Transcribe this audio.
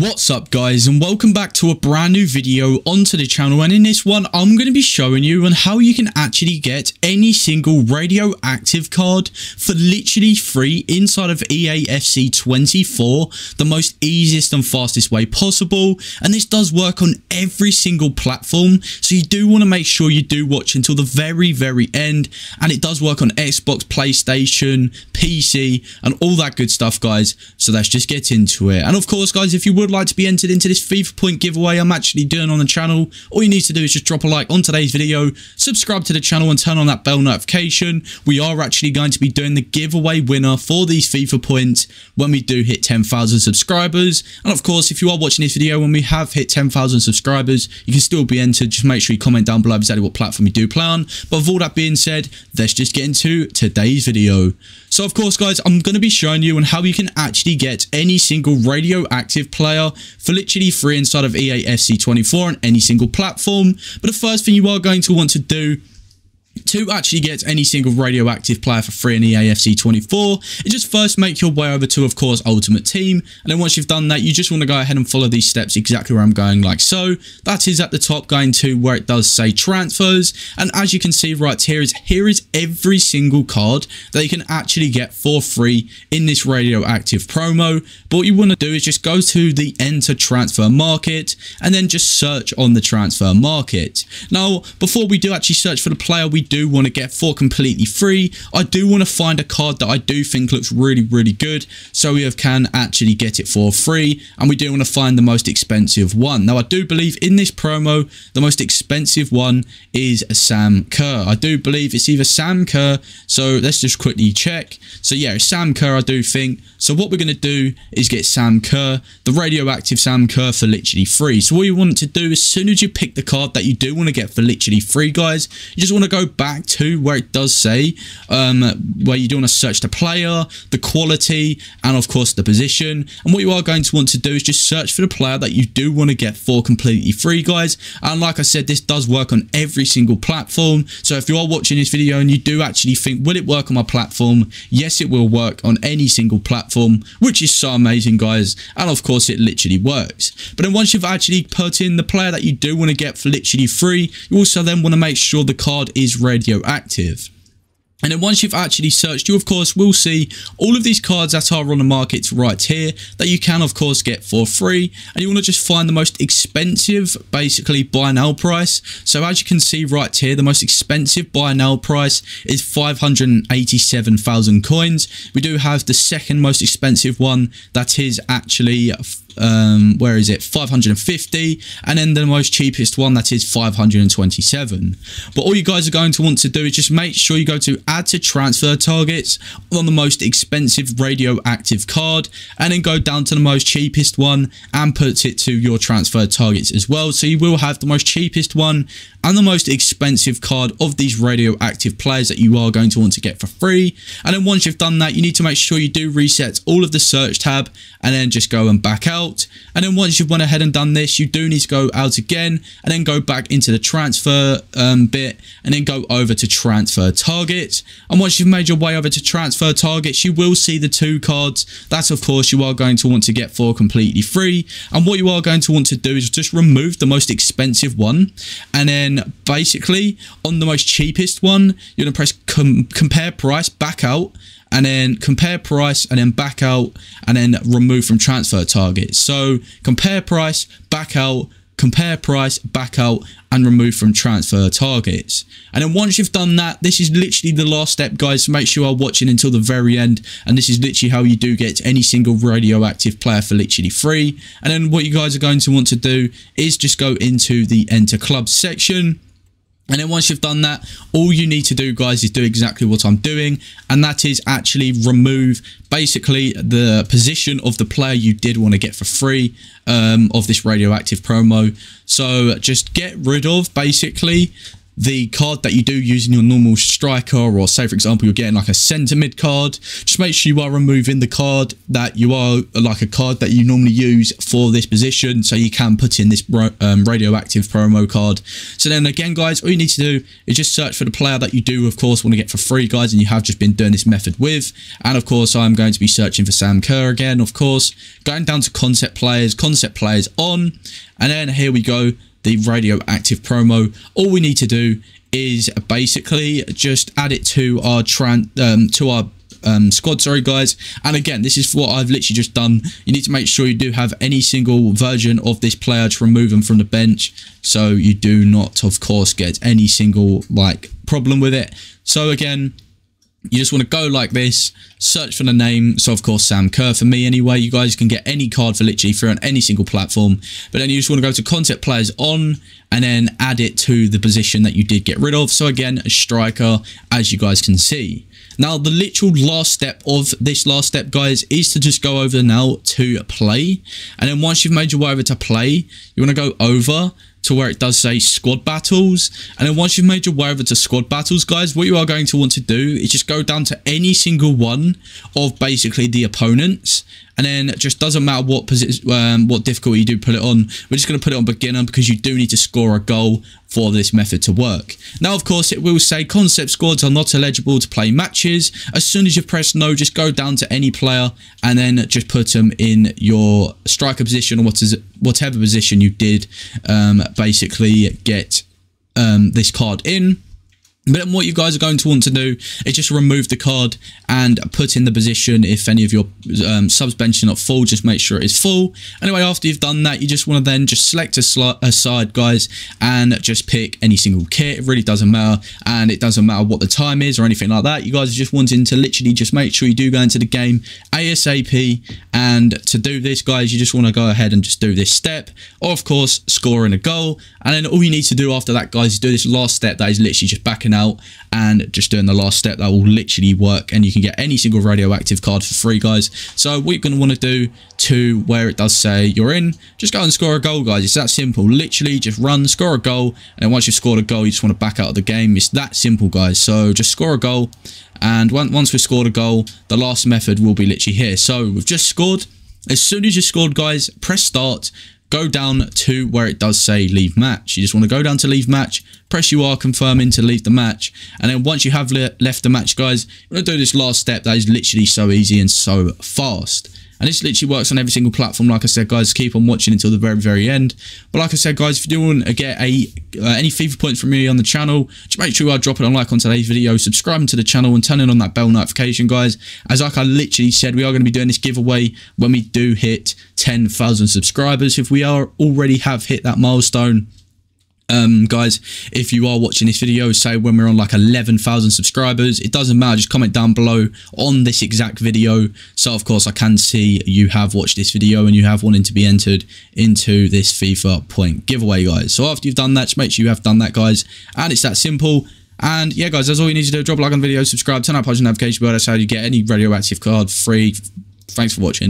What's up guys and welcome back to a brand new video onto the channel. And in this one I'm going to be showing you on how you can actually get any single radioactive card for literally free inside of EA FC 24 the most easiest and fastest way possible. And this does work on every single platform so you do want to make sure you do watch until the very very end. And it does work on Xbox, PlayStation, PC and all that good stuff guys so let's just get into it and of course guys if you would like to be entered into this FIFA point giveaway I'm actually doing on the channel, all you need to do is just drop a like on today's video, subscribe to the channel and turn on that bell notification. We are actually going to be doing the giveaway winner for these FIFA points when we do hit 10,000 subscribers. And of course, if you are watching this video when we have hit 10,000 subscribers, you can still be entered. Just make sure you comment down below exactly what platform you do play on. But with all that being said, let's just get into today's video. So of course, guys, I'm going to be showing you on how you can actually get any single radioactive player for literally free inside of EA FC 24 on any single platform. But the first thing you are going to want to do to actually get any single radioactive player for free in EAFC 24 is just first make your way over to of course ultimate team. And then once you've done that you just want to go ahead and follow these steps exactly where I'm going like so. That is at the top going to where it does say transfers. And as you can see right here is here is every single card that you can actually get for free in this radioactive promo. But what you want to do is just go to the enter transfer market and then just search on the transfer market. Now before we do actually search for the player we do want to get for completely free, I do want to find a card that I do think looks really, really good. So we can actually get it for free. And we do want to find the most expensive one. Now, I do believe in this promo, the most expensive one is a Sam Kerr. I do believe it's either Sam Kerr. So let's just quickly check. So yeah, Sam Kerr, I do think. So what we're going to do is get Sam Kerr, the radioactive Sam Kerr for literally free. So what you want to do as soon as you pick the card that you do want to get for literally free, guys, you just want to go back to where it does say um, where you do want to search the player, the quality, and of course the position. And what you are going to want to do is just search for the player that you do want to get for completely free, guys. And like I said, this does work on every single platform. So if you are watching this video and you do actually think, will it work on my platform? Yes, it will work on any single platform, which is so amazing, guys. And of course, it literally works. But then once you've actually put in the player that you do want to get for literally free, you also then want to make sure the card is radioactive. And then once you've actually searched, you of course will see all of these cards that are on the market right here that you can of course get for free. And you want to just find the most expensive basically buy now price. So as you can see right here, the most expensive buy now price is 587,000 coins. We do have the second most expensive one that is actually um, where is it? 550 and then the most cheapest one that is 527 but all you guys are going to want to do is just make sure you go to add to transfer targets on the most expensive radioactive card and then go down to the most cheapest one and put it to your transfer targets as well. So you will have the most cheapest one and the most expensive card of these radioactive players that you are going to want to get for free. And then once you've done that, you need to make sure you do reset all of the search tab and then just go and back out. And then once you've went ahead and done this, you do need to go out again and then go back into the transfer um, bit and then go over to transfer targets. And once you've made your way over to transfer targets, you will see the two cards. That, of course, you are going to want to get for completely free. And what you are going to want to do is just remove the most expensive one and then basically on the most cheapest one, you're going to press com compare price back out and then compare price and then back out and then remove from transfer target. So compare price, back out, compare price, back out, and remove from transfer targets. And then once you've done that, this is literally the last step, guys. So make sure you are watching until the very end. And this is literally how you do get any single radioactive player for literally free. And then what you guys are going to want to do is just go into the enter club section and then once you've done that, all you need to do, guys, is do exactly what I'm doing. And that is actually remove basically the position of the player you did want to get for free um, of this radioactive promo. So just get rid of basically the card that you do using your normal striker, or say for example you're getting like a centre mid card, just make sure you are removing the card that you are like a card that you normally use for this position, so you can put in this um, radioactive promo card. So then again, guys, all you need to do is just search for the player that you do, of course, want to get for free, guys, and you have just been doing this method with. And of course, I'm going to be searching for Sam Kerr again, of course, going down to concept players, concept players on, and then here we go the radioactive promo. All we need to do is basically just add it to our tran um, to our um, squad sorry guys. And again this is what I've literally just done. You need to make sure you do have any single version of this player to remove them from the bench. So you do not of course get any single like problem with it. So again you just want to go like this, search for the name. So, of course, Sam Kerr for me anyway. You guys can get any card for literally free on any single platform. But then you just want to go to concept players on and then add it to the position that you did get rid of. So, again, a striker, as you guys can see. Now, the literal last step of this last step, guys, is to just go over now to play. And then once you've made your way over to play, you want to go over to where it does say squad battles. And then once you've made your way over to squad battles, guys, what you are going to want to do is just go down to any single one of basically the opponents and then just doesn't matter what position, um, what difficulty you do put it on. We're just going to put it on beginner because you do need to score a goal for this method to work. Now, of course, it will say concept squads are not eligible to play matches. As soon as you press no, just go down to any player and then just put them in your striker position or what is whatever position you did um, basically get um, this card in. But what you guys are going to want to do is just remove the card and put in the position if any of your um, subs bench are not full, just make sure it is full. Anyway, after you've done that, you just want to then just select a, a side, guys, and just pick any single kit. It really doesn't matter, and it doesn't matter what the time is or anything like that. You guys are just wanting to literally just make sure you do go into the game ASAP, and to do this, guys, you just want to go ahead and just do this step, or of course, scoring a goal. And then all you need to do after that, guys, is do this last step that is literally just backing out and just doing the last step that will literally work and you can get any single radioactive card for free guys. So what you're going to want to do to where it does say you're in just go and score a goal guys. It's that simple. Literally just run score a goal and then once you've scored a goal you just want to back out of the game. It's that simple guys. So just score a goal and once we've scored a goal the last method will be literally here. So we've just scored. As soon as you scored guys press start go down to where it does say leave match. You just want to go down to leave match, press you are confirming to leave the match. And then once you have le left the match, guys, you want to do this last step that is literally so easy and so fast. And this literally works on every single platform. Like I said, guys, keep on watching until the very, very end. But like I said, guys, if you do want to get a uh, any FIFA points from me on the channel, just make sure you are dropping a like on today's video, subscribing to the channel, and turning on that bell notification, guys. As like I literally said, we are going to be doing this giveaway when we do hit 10,000 subscribers. If we are already have hit that milestone, um, guys, if you are watching this video, say when we're on like 11,000 subscribers, it doesn't matter. Just comment down below on this exact video. So, of course, I can see you have watched this video and you have wanted to be entered into this FIFA point giveaway, guys. So, after you've done that, just make sure you have done that, guys. And it's that simple. And yeah, guys, that's all you need to do. Drop a like on the video, subscribe, turn on post notification bell. That's how you get any radioactive card free. Thanks for watching.